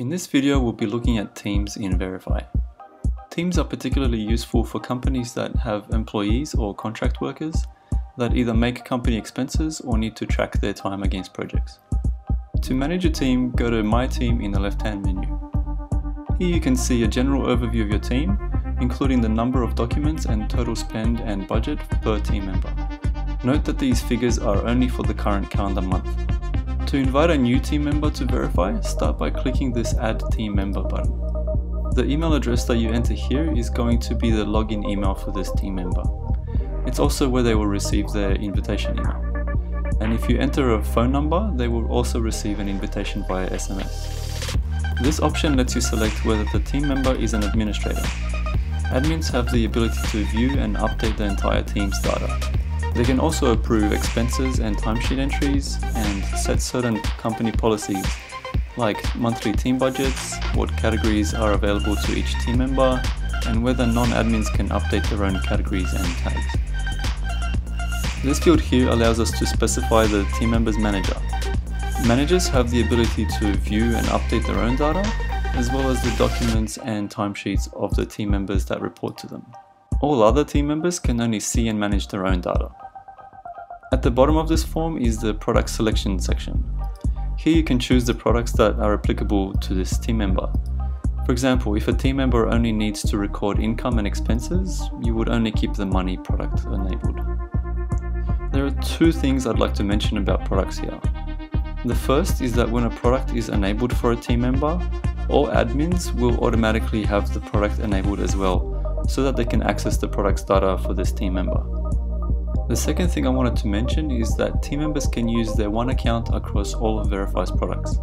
In this video, we'll be looking at teams in Veryfi. Teams are particularly useful for companies that have employees or contract workers that either make company expenses or need to track their time against projects. To manage a team, go to My Team in the left-hand menu. Here you can see a general overview of your team, including the number of documents and total spend and budget per team member. Note that these figures are only for the current calendar month. To invite a new team member to Veryfi, start by clicking this Add Team Member button. The email address that you enter here is going to be the login email for this team member. It's also where they will receive their invitation email. And if you enter a phone number, they will also receive an invitation via SMS. This option lets you select whether the team member is an administrator. Admins have the ability to view and update the entire team's data, they can also approve expenses and timesheet entries and set certain company policies like monthly team budgets, what categories are available to each team member, and whether non-admins can update their own categories and tags. This field here allows us to specify the team member's manager. Managers have the ability to view and update their own data, as well as the documents and timesheets of the team members that report to them. All other team members can only see and manage their own data. At the bottom of this form is the product selection section. Here you can choose the products that are applicable to this team member. For example, if a team member only needs to record income and expenses, you would only keep the money product enabled. There are two things I'd like to mention about products here. The first is that when a product is enabled for a team member, all admins will automatically have the product enabled as well, so that they can access the product's data for this team member. The second thing I wanted to mention is that team members can use their one account across all of Veryfi's products.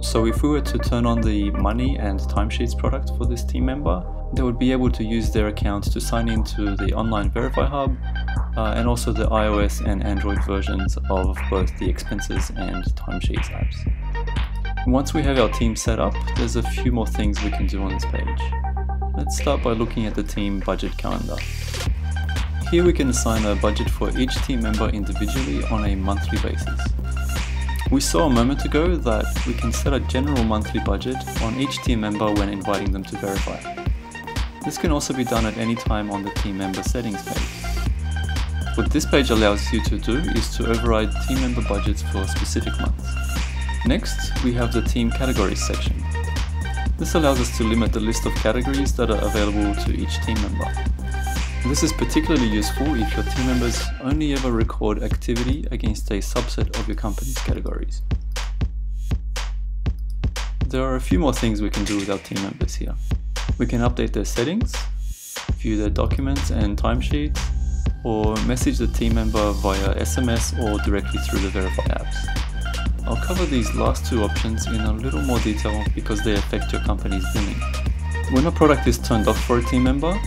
So if we were to turn on the money and timesheets product for this team member, they would be able to use their account to sign into the online Veryfi Hub uh, and also the iOS and Android versions of both the expenses and timesheets apps. Once we have our team set up, there's a few more things we can do on this page. Let's start by looking at the team budget calendar. Here we can assign a budget for each team member individually on a monthly basis. We saw a moment ago that we can set a general monthly budget on each team member when inviting them to Veryfi. This can also be done at any time on the team member settings page. What this page allows you to do is to override team member budgets for specific months. Next, we have the team categories section. This allows us to limit the list of categories that are available to each team member. This is particularly useful if your team members only ever record activity against a subset of your company's categories. There are a few more things we can do with our team members here. We can update their settings, view their documents and timesheets, or message the team member via SMS or directly through the Veryfi apps. I'll cover these last two options in a little more detail because they affect your company's billing. When a product is turned off for a team member,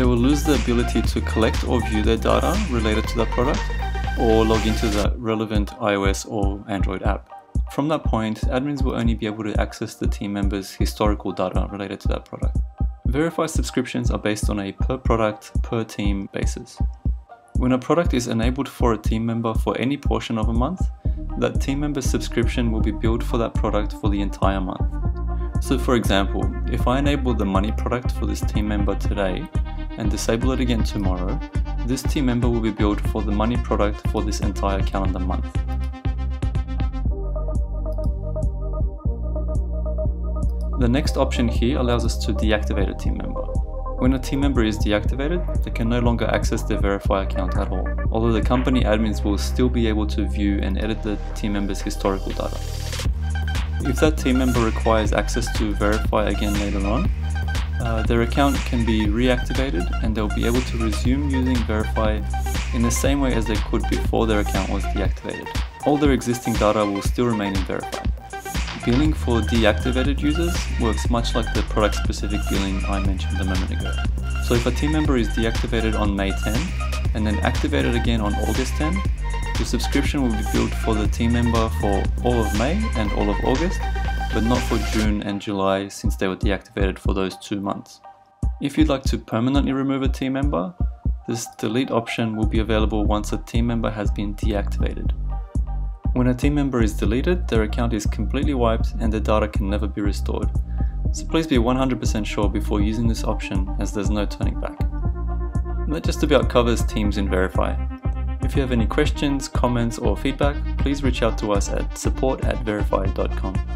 they will lose the ability to collect or view their data related to that product or log into the relevant iOS or Android app. From that point, admins will only be able to access the team members' historical data related to that product. Veryfi subscriptions are based on a per product, per team basis. When a product is enabled for a team member for any portion of a month, that team member's subscription will be billed for that product for the entire month. So for example, if I enable the money product for this team member today and disable it again tomorrow, this team member will be billed for the money product for this entire calendar month. The next option here allows us to deactivate a team member. When a team member is deactivated, they can no longer access their Veryfi account at all, although the company admins will still be able to view and edit the team member's historical data. If that team member requires access to Veryfi again later on, uh, their account can be reactivated and they'll be able to resume using Veryfi in the same way as they could before their account was deactivated. All their existing data will still remain in Veryfi. Billing for deactivated users works much like the product specific billing I mentioned a moment ago. So if a team member is deactivated on May 10 and then activated again on August 10, your subscription will be billed for the team member for all of May and all of August, but not for June and July since they were deactivated for those two months. If you'd like to permanently remove a team member, this delete option will be available once a team member has been deactivated. When a team member is deleted, their account is completely wiped and their data can never be restored. So please be 100% sure before using this option as there's no turning back. that just about covers Teams in Veryfi. If you have any questions, comments or feedback, please reach out to us at support at veryfi.com.